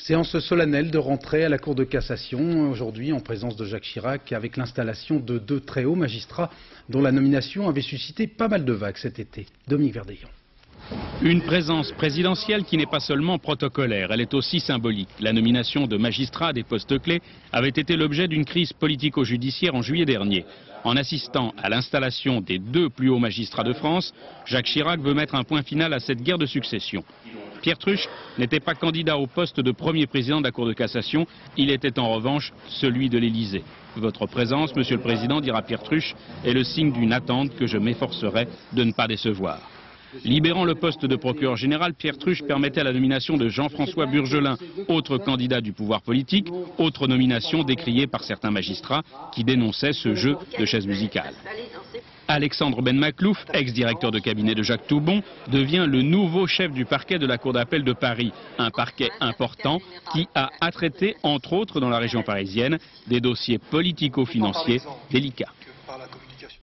Séance solennelle de rentrée à la Cour de cassation, aujourd'hui en présence de Jacques Chirac, avec l'installation de deux très hauts magistrats dont la nomination avait suscité pas mal de vagues cet été. Dominique Verdeillon. Une présence présidentielle qui n'est pas seulement protocolaire, elle est aussi symbolique. La nomination de magistrats des postes clés avait été l'objet d'une crise politico-judiciaire en juillet dernier. En assistant à l'installation des deux plus hauts magistrats de France, Jacques Chirac veut mettre un point final à cette guerre de succession. Pierre Truche n'était pas candidat au poste de premier président de la Cour de cassation, il était en revanche celui de l'Élysée. Votre présence, Monsieur le Président, dira Pierre Truche, est le signe d'une attente que je m'efforcerai de ne pas décevoir. Libérant le poste de procureur général, Pierre Truche permettait la nomination de Jean-François Burgelin, autre candidat du pouvoir politique, autre nomination décriée par certains magistrats qui dénonçaient ce jeu de chaise musicale. Alexandre Ben Maclouf, ex-directeur de cabinet de Jacques Toubon, devient le nouveau chef du parquet de la Cour d'appel de Paris. Un parquet important qui a à traiter, entre autres dans la région parisienne, des dossiers politico-financiers délicats.